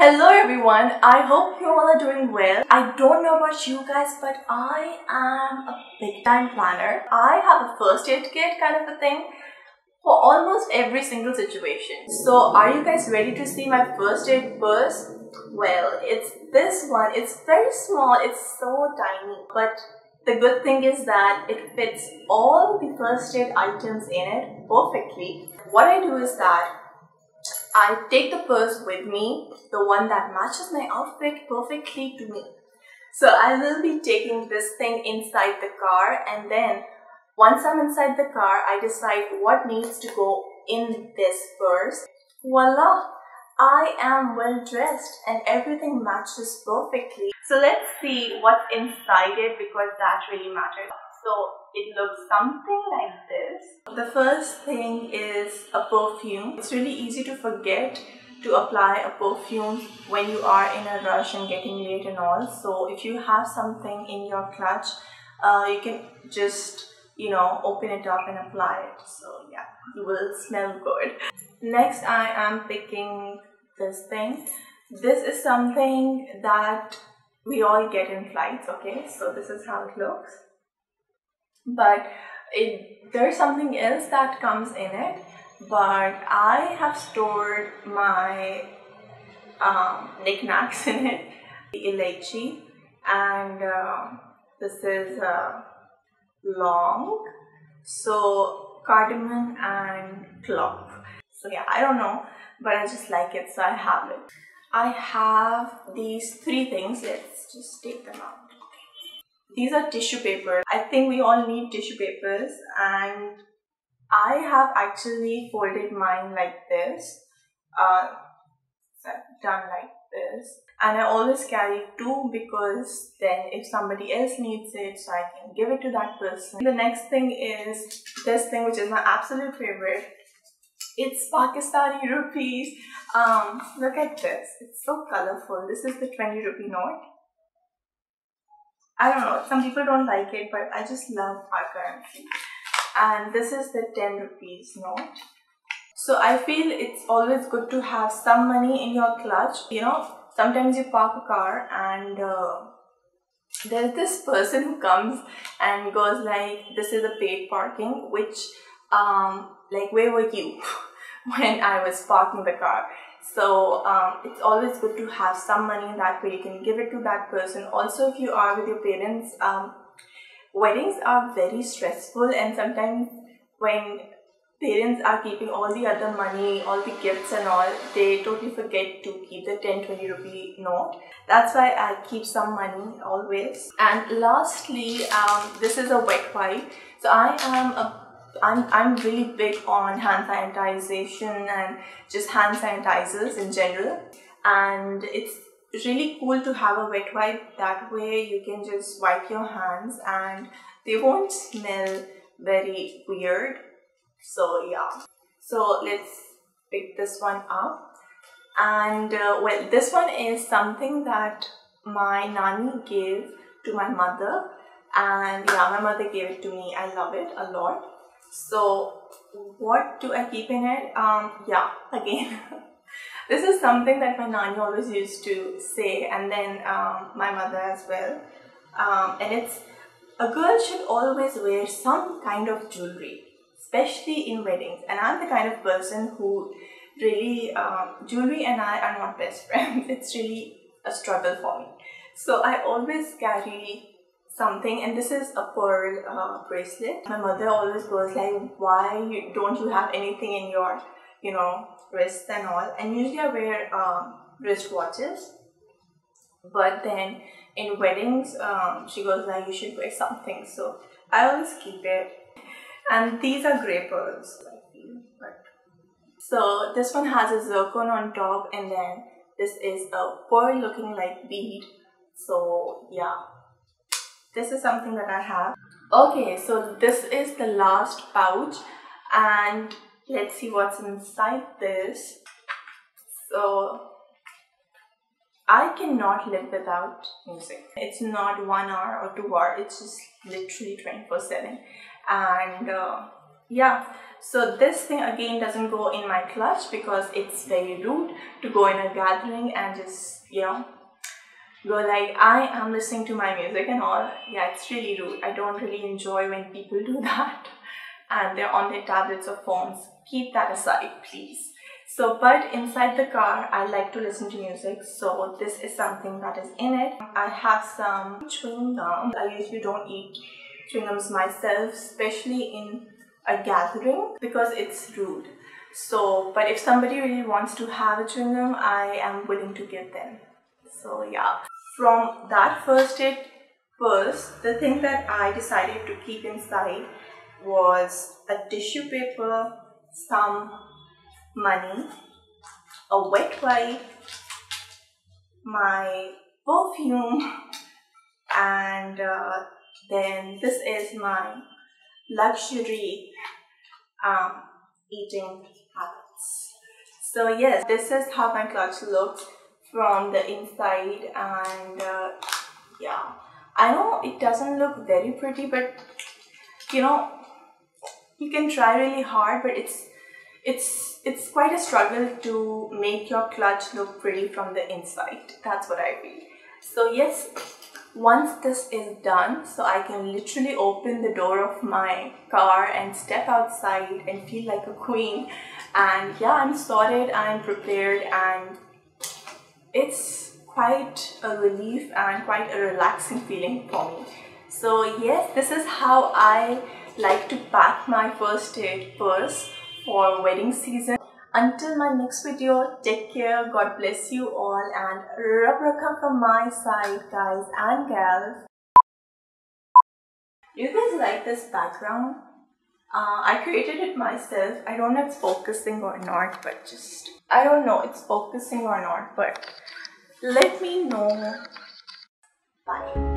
Hello everyone, I hope you all are doing well. I don't know about you guys, but I am a big time planner. I have a first aid kit kind of a thing for almost every single situation. So are you guys ready to see my first aid purse? Well, it's this one. It's very small. It's so tiny. But the good thing is that it fits all the first aid items in it perfectly. What I do is that I take the purse with me, the one that matches my outfit perfectly to me. So I will be taking this thing inside the car and then once I'm inside the car, I decide what needs to go in this purse. Voila! I am well dressed and everything matches perfectly. So let's see what's inside it because that really matters. So it looks something like this. The first thing is a perfume. It's really easy to forget to apply a perfume when you are in a rush and getting late and all. So if you have something in your clutch, uh, you can just you know open it up and apply it. So yeah, you will smell good. Next, I am picking this thing. This is something that we all get in flights. Okay, so this is how it looks but it, there's something else that comes in it. But I have stored my um, knickknacks in it. The elaichi and uh, this is uh, long. So cardamom and clove. So yeah I don't know. But I just like it so I have it. I have these three things. Let's just take them out these are tissue papers. I think we all need tissue papers and I have actually folded mine like this. Uh, done like this. And I always carry two because then if somebody else needs it, so I can give it to that person. The next thing is this thing which is my absolute favorite. It's Pakistani rupees. Um, look at this. It's so colorful. This is the 20 rupee note I don't know, some people don't like it, but I just love our currency. And this is the 10 rupees note. So I feel it's always good to have some money in your clutch. You know, sometimes you park a car and uh, there's this person who comes and goes like, this is a paid parking, which, um, like, where were you when I was parking the car? So um, it's always good to have some money that way you can give it to that person. Also, if you are with your parents, um, weddings are very stressful and sometimes when parents are keeping all the other money, all the gifts and all, they totally forget to keep the 10 20 rupee note. That's why I keep some money always. And lastly, um, this is a wet wipe. So I am a I'm, I'm really big on hand sanitization and just hand sanitizers in general. And it's really cool to have a wet wipe. That way you can just wipe your hands and they won't smell very weird. So yeah. So let's pick this one up. And uh, well, this one is something that my nanny gave to my mother. And yeah, my mother gave it to me. I love it a lot. So what do I keep in it? Um, yeah, again, this is something that my nanny always used to say and then um, my mother as well. Um, and it's a girl should always wear some kind of jewelry, especially in weddings. And I'm the kind of person who really, um, jewelry and I are not best friends. It's really a struggle for me. So I always carry something and this is a pearl uh, bracelet. My mother always goes like why don't you have anything in your you know wrist and all? And usually i wear um, wrist watches but then in weddings um, she goes like you should wear something. So i always keep it. And these are gray pearls so this one has a zircon on top and then this is a pearl looking like bead. So yeah this is something that I have. Okay, so this is the last pouch and let's see what's inside this. So I cannot live without music. It's not one hour or two hour, it's just literally 24 7. And uh, yeah so this thing again doesn't go in my clutch because it's very rude to go in a gathering and just you know go like I am listening to my music and all. Yeah, it's really rude. I don't really enjoy when people do that and they're on their tablets or phones. Keep that aside, please. So, but inside the car, I like to listen to music. So this is something that is in it. I have some chewing gum. I usually don't eat chewing gums myself, especially in a gathering because it's rude. So, but if somebody really wants to have a chewing gum, I am willing to give them. So yeah, from that first aid purse, the thing that I decided to keep inside was a tissue paper, some money, a wet wipe, my perfume, and uh, then this is my luxury um, eating habits. So yes, this is how my clutch looks from the inside and uh, yeah. I know it doesn't look very pretty but you know you can try really hard but it's it's it's quite a struggle to make your clutch look pretty from the inside. That's what I feel. So yes once this is done so I can literally open the door of my car and step outside and feel like a queen. And yeah I'm sorted I'm prepared and it's quite a relief and quite a relaxing feeling for me. So yes, this is how I like to pack my first aid purse for wedding season. Until my next video, take care, God bless you all and Rab rakha from my side guys and gals. Do you guys like this background? Uh, I created it myself. I don't know if it's focusing or not, but just, I don't know it's focusing or not, but let me know. Bye.